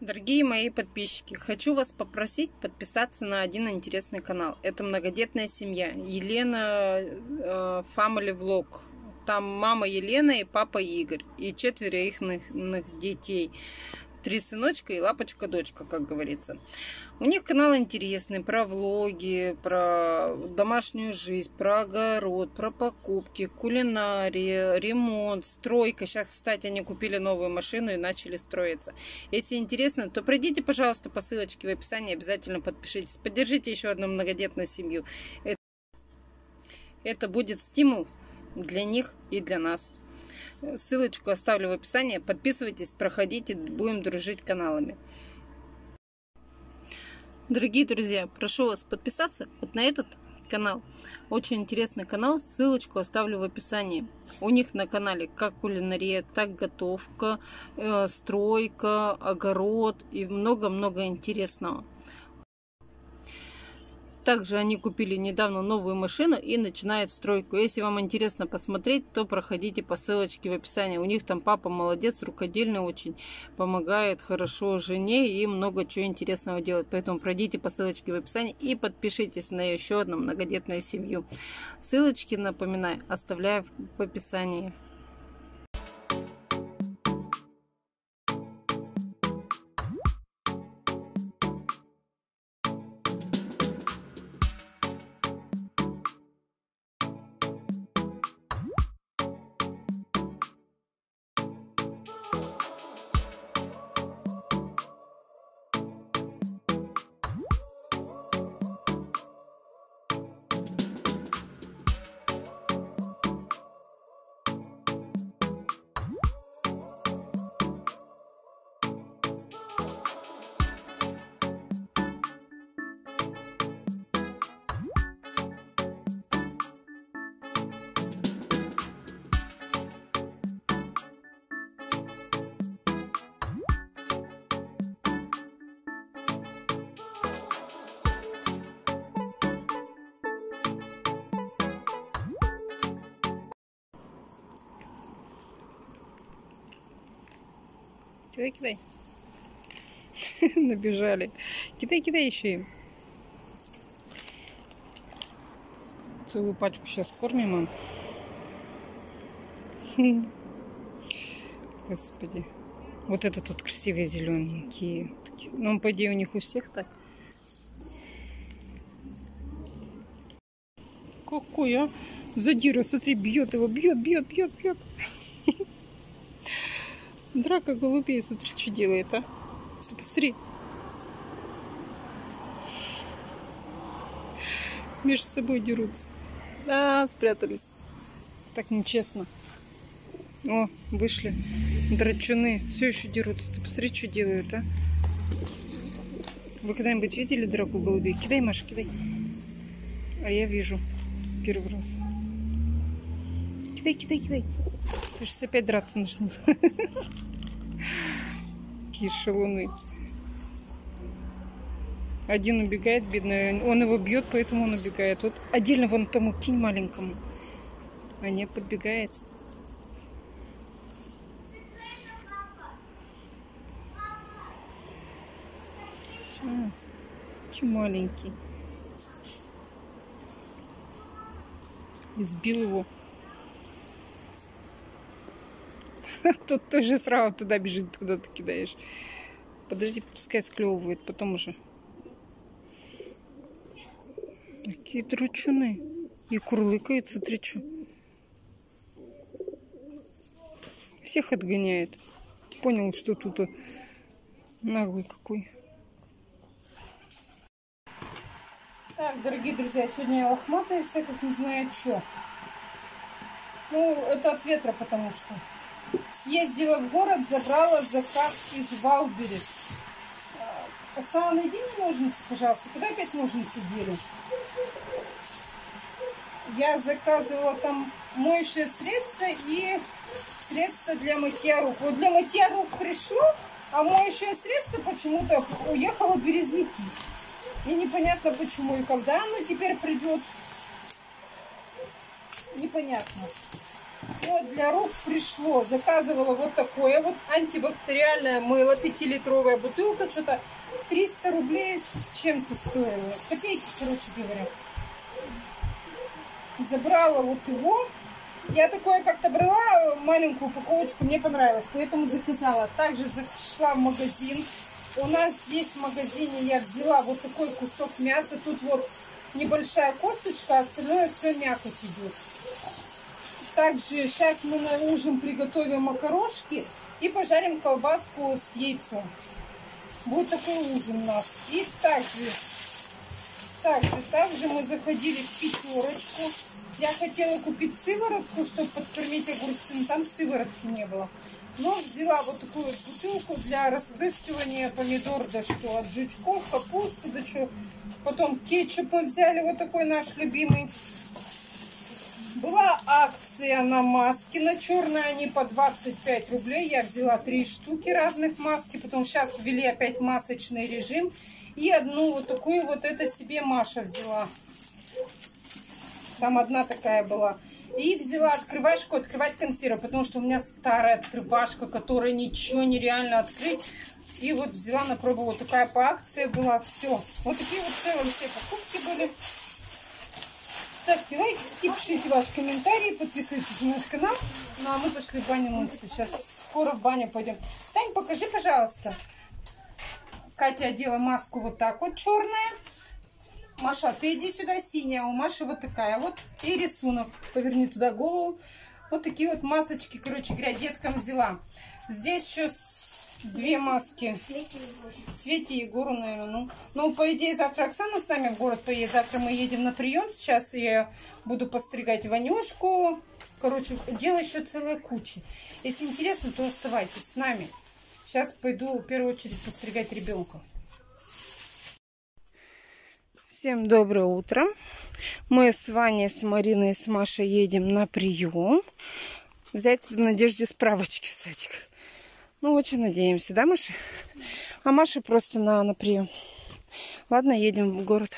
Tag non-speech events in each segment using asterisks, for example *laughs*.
Дорогие мои подписчики, хочу вас попросить подписаться на один интересный канал. Это многодетная семья. Елена э, Family Vlog. Там мама Елена и папа Игорь. И четверо их детей три сыночка и лапочка-дочка, как говорится. У них канал интересный про влоги, про домашнюю жизнь, про огород, про покупки, кулинария, ремонт, стройка. Сейчас, кстати, они купили новую машину и начали строиться. Если интересно, то пройдите, пожалуйста, по ссылочке в описании, обязательно подпишитесь. Поддержите еще одну многодетную семью. Это, будет стимул для них и для нас. Ссылочку оставлю в описании. Подписывайтесь, проходите, будем дружить каналами. Дорогие друзья, прошу вас подписаться вот на этот канал. Очень интересный канал, ссылочку оставлю в описании. У них на канале как кулинария, так готовка, э, стройка, огород и много-много интересного. Также они купили недавно новую машину и начинают стройку. Если вам интересно посмотреть, то проходите по ссылочке в описании. У них там папа молодец, рукодельный очень, помогает хорошо жене и много чего интересного делает. Поэтому пройдите по ссылочке в описании и подпишитесь на еще одну многодетную семью. Ссылочки, напоминаю, оставляю в описании. Кидай, кидай. *laughs* Набежали. Кидай, кидай еще им. Целую пачку сейчас кормим им. *laughs* Господи. Вот это тут красивые зелененькие. Ну, по идее, у них у всех так. Какой, а? Задира, смотри, бьет его, бьет, бьет, бьет, бьет. Драка голубей, смотри, что делает, а. Посмотри. Между собой дерутся. Да, спрятались. Так нечестно. О, вышли. Драчуны. Все еще дерутся. Ты посмотри, что делают, а. Вы когда-нибудь видели драку голубей? Кидай, Маша, кидай. А я вижу. Первый раз. Кидай, кидай, кидай. Ты сейчас опять драться начнут. *laughs* Какие шалуны. Один убегает, бедный. Он его бьет, поэтому он убегает. Вот отдельно вон тому кинь маленькому. А не подбегает. Сейчас. Какой маленький. Избил его. *laughs* Тут тоже сразу туда бежит, куда ты кидаешь. Подожди, пускай склевывает, потом уже. Какие тручуны. И курлыкает, смотри, что. Всех отгоняет. Понял, что тут наглый какой. Так, дорогие друзья, сегодня я лохматая вся, как не знаю что. Ну, это от ветра, потому что. Съездила в город, забрала заказ из Wildberries. Оксана, найди мне ножницы, пожалуйста. Куда опять ножницы дели? Я заказывала там моющее средство и средство для мытья рук. Вот для мытья рук пришло, а моющее средство почему-то уехало Березники. И непонятно почему. И когда оно теперь придет, непонятно. Вот для рук пришло. Заказывала вот такое вот антибактериальное мыло, 5-литровая бутылка, что-то 300 рублей с чем-то стоило. Копейки, короче говоря. Забрала вот его. Я такое как-то брала, маленькую упаковочку, мне понравилось, поэтому заказала. Также зашла в магазин. У нас здесь в магазине я взяла вот такой кусок мяса. Тут вот небольшая косточка, остальное все мякоть идет. Также сейчас мы на ужин приготовим макарошки и пожарим колбаску с яйцом. Будет такой ужин у нас. И также, также, также мы заходили в пятерочку. Я хотела купить сыворотку, чтобы подкормить огурцы, но там сыворотки не было. Но взяла вот такую вот бутылку для распрыскивания помидор, да что, от жучков, капусту, да что. Потом мы взяли, вот такой наш любимый. Была акция на маски, на черные они по 25 рублей. Я взяла три штуки разных маски, потом сейчас ввели опять масочный режим. И одну вот такую вот это себе Маша взяла. Там одна такая была. И взяла открывашку открывать консервы, потому что у меня старая открывашка, которая ничего нереально открыть. И вот взяла на пробу, вот такая по акции была, все. Вот такие вот целые все покупки были. Ставьте лайки, пишите ваши комментарии, подписывайтесь на наш канал. Ну а мы пошли в баню мыться. Сейчас скоро в баню пойдем. Встань, покажи, пожалуйста. Катя одела маску вот так вот черная. Маша, ты иди сюда, синяя. У Маши вот такая вот. И рисунок. Поверни туда голову. Вот такие вот масочки, короче говоря, деткам взяла. Здесь еще две маски. Свете Егору, наверное. Ну, ну, по идее, завтра Оксана с нами в город поедет. Завтра мы едем на прием. Сейчас я буду постригать Ванюшку. Короче, дело еще целая куча. Если интересно, то оставайтесь с нами. Сейчас пойду в первую очередь постригать ребенка. Всем доброе утро. Мы с Ваней, с Мариной с Машей едем на прием. Взять в надежде справочки в садик. Ну, очень надеемся, да, Маша? А Маша просто на, на прием. Ладно, едем в город.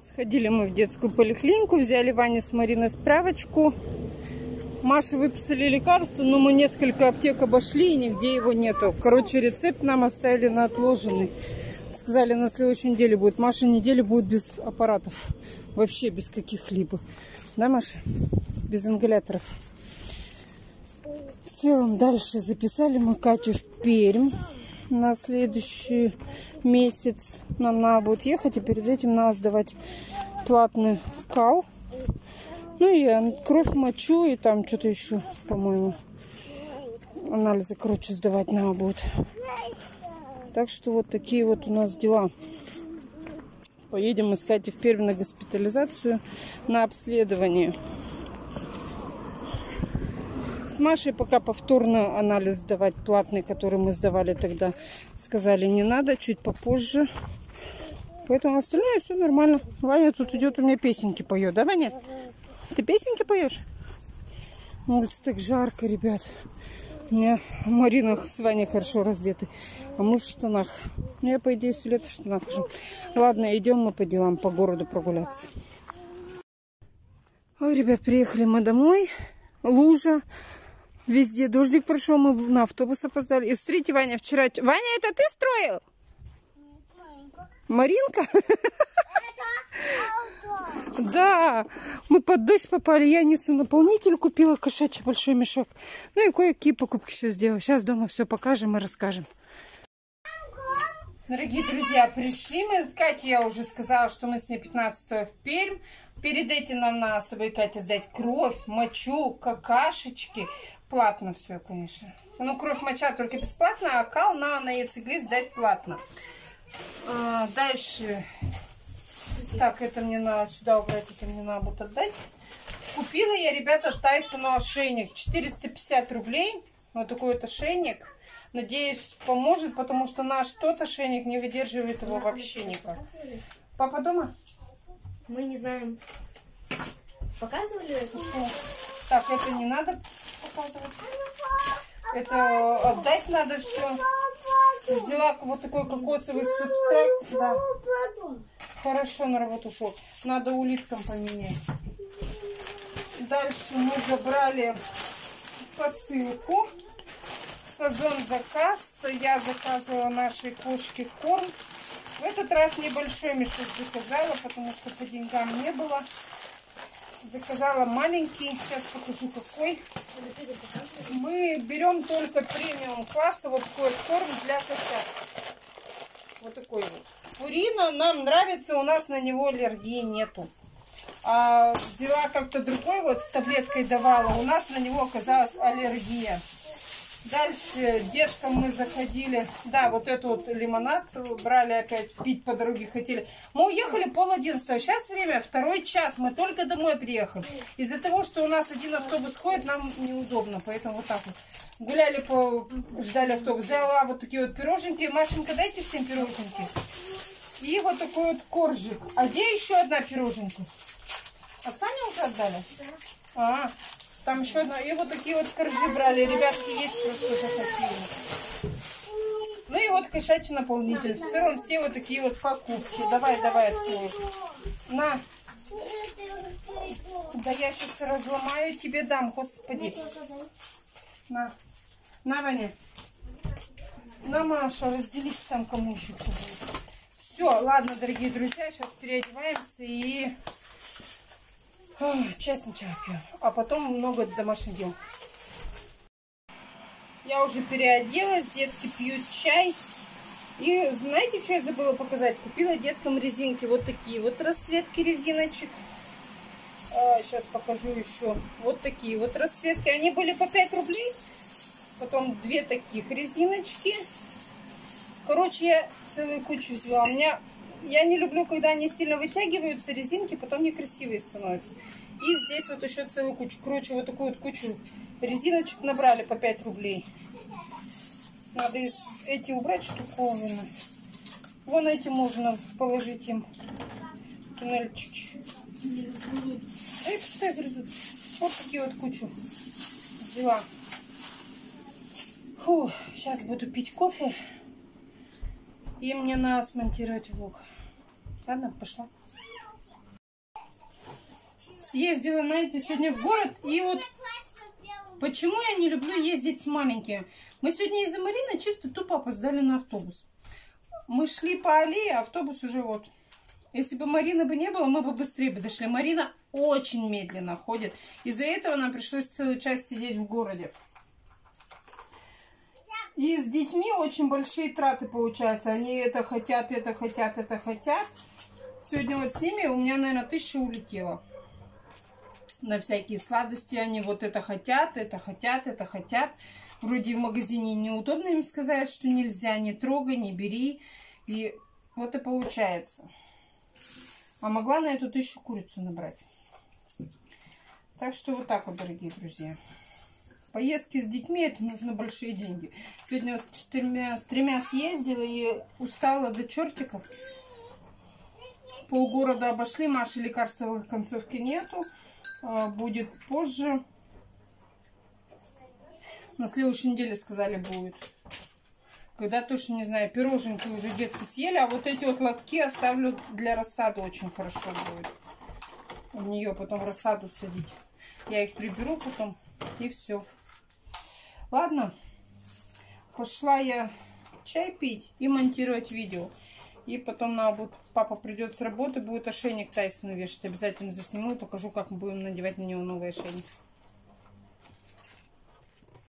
Сходили мы в детскую поликлинику, взяли Ване с Мариной справочку. Маше выписали лекарство, но мы несколько аптек обошли, и нигде его нету. Короче, рецепт нам оставили на отложенный. Сказали, на следующей неделе будет. Маша неделя будет без аппаратов. Вообще без каких-либо. Да, Маша? Без ингаляторов. В целом дальше записали мы Катю в Пермь на следующий месяц. Нам надо будет ехать, и перед этим надо сдавать платный кал. Ну и кровь, мочу, и там что-то еще, по-моему, анализы, короче, сдавать надо будет. Так что вот такие вот у нас дела. Поедем искать в Пермь на госпитализацию, на обследование. С Машей пока повторно анализ сдавать платный, который мы сдавали тогда, сказали не надо, чуть попозже. Поэтому остальное все нормально. Ваня тут идет, у меня песенки поет. Да, Ваня? Ты песенки поешь? Улица так жарко, ребят. У меня Марина с Ваней хорошо раздеты, а мы в штанах. Ну, я, по идее, все лето в штанах хожу. Ладно, идем мы по делам, по городу прогуляться. Ой, ребят, приехали мы домой. Лужа. Везде дождик прошел, мы на автобус опоздали. И смотрите, Ваня вчера... Ваня, это ты строил? Маринка? Да, мы под дождь попали. Я несу наполнитель, купила кошачий большой мешок. Ну и кое-какие покупки все сделала. Сейчас дома все покажем и расскажем. Дорогие друзья, пришли мы. Катя, я уже сказала, что мы с ней 15 в Пермь. Перед этим нам надо с тобой, Катя, сдать кровь, мочу, какашечки. Платно все, конечно. Ну, кровь, моча только бесплатно, а кал на яйцегле сдать платно. А, дальше так, это мне надо сюда убрать, это мне надо будет отдать. Купила я, ребята, Тайсону ошейник. 450 рублей. Вот такой вот ошейник. Надеюсь, поможет, потому что наш тот ошейник не выдерживает его вообще никак. Папа дома? Мы не знаем. Показывали это? Так, это не надо показывать. Это отдать надо все. Взяла вот такой кокосовый субстрат. Да. Хорошо на работу ушел. Надо улиткам поменять. Дальше мы забрали посылку. Сазон заказ. Я заказывала нашей кошке корм. В этот раз небольшой мешок заказала, потому что по деньгам не было. Заказала маленький. Сейчас покажу какой. Мы берем только премиум класса. Вот такой корм для котят. Вот такой вот. Пурина нам нравится, у нас на него аллергии нету. А взяла как-то другой, вот с таблеткой давала, у нас на него оказалась аллергия. Дальше деткам мы заходили, да, вот эту вот лимонад брали опять, пить по дороге хотели. Мы уехали пол одиннадцатого, сейчас время второй час, мы только домой приехали. Из-за того, что у нас один автобус ходит, нам неудобно, поэтому вот так вот. Гуляли, по, ждали автобус, взяла вот такие вот пироженки. Машенька, дайте всем пироженки. И вот такой вот коржик. А где еще одна пироженка? Оксане уже отдали? Да. А, там еще одна. И вот такие вот коржи брали. Ребятки есть просто захотели. Ну и вот кошачий наполнитель. В целом все вот такие вот покупки. Давай, давай, открой. На. Да я сейчас разломаю, тебе дам, господи. На. На, Ваня. На, Маша, разделите там кому еще. Все, ладно, дорогие друзья, сейчас переодеваемся и чай сначала пьем, а потом много домашних дел. Я уже переоделась, детки пьют чай. И знаете, что я забыла показать? Купила деткам резинки, вот такие вот расцветки резиночек. А, сейчас покажу еще. Вот такие вот расцветки. Они были по 5 рублей. Потом две таких резиночки. Короче, я целую кучу взяла. У меня я не люблю, когда они сильно вытягиваются, резинки потом некрасивые становятся. И здесь вот еще целую кучу. Короче, вот такую вот кучу резиночек набрали по 5 рублей. Надо эти убрать штуковины. Вон эти можно положить им туннельчики. Эй, пускай грызут. Вот такие вот кучу взяла. Фу, сейчас буду пить кофе. И мне надо смонтировать влог. Ладно, пошла. Съездила, знаете, сегодня в город. И вот почему я не люблю ездить с маленькими. Мы сегодня из-за Марины чисто тупо опоздали на автобус. Мы шли по аллее, автобус уже вот. Если бы Марины бы не было, мы бы быстрее бы дошли. Марина очень медленно ходит. Из-за этого нам пришлось целый час сидеть в городе. И с детьми очень большие траты получаются. Они это хотят, это хотят, это хотят. Сегодня вот с ними у меня, наверное, тысяча улетела. На всякие сладости они вот это хотят, это хотят, это хотят. Вроде в магазине неудобно им сказать, что нельзя, не трогай, не бери. И вот и получается. А могла на эту тысячу курицу набрать. Так что вот так вот, дорогие друзья. Поездки с детьми это нужно большие деньги. Сегодня с, четырьмя, с тремя съездила и устала до чертиков. Полгорода обошли. Маши лекарствовой концовки нету. А, будет позже. На следующей неделе сказали будет. Когда точно не знаю, пироженки уже детки съели, а вот эти вот лотки оставлю для рассады очень хорошо будет. В нее потом рассаду садить. Я их приберу потом и все. Ладно, пошла я чай пить и монтировать видео. И потом на будет, папа придет с работы, будет ошейник Тайсону вешать. Обязательно засниму и покажу, как мы будем надевать на него новый ошейник.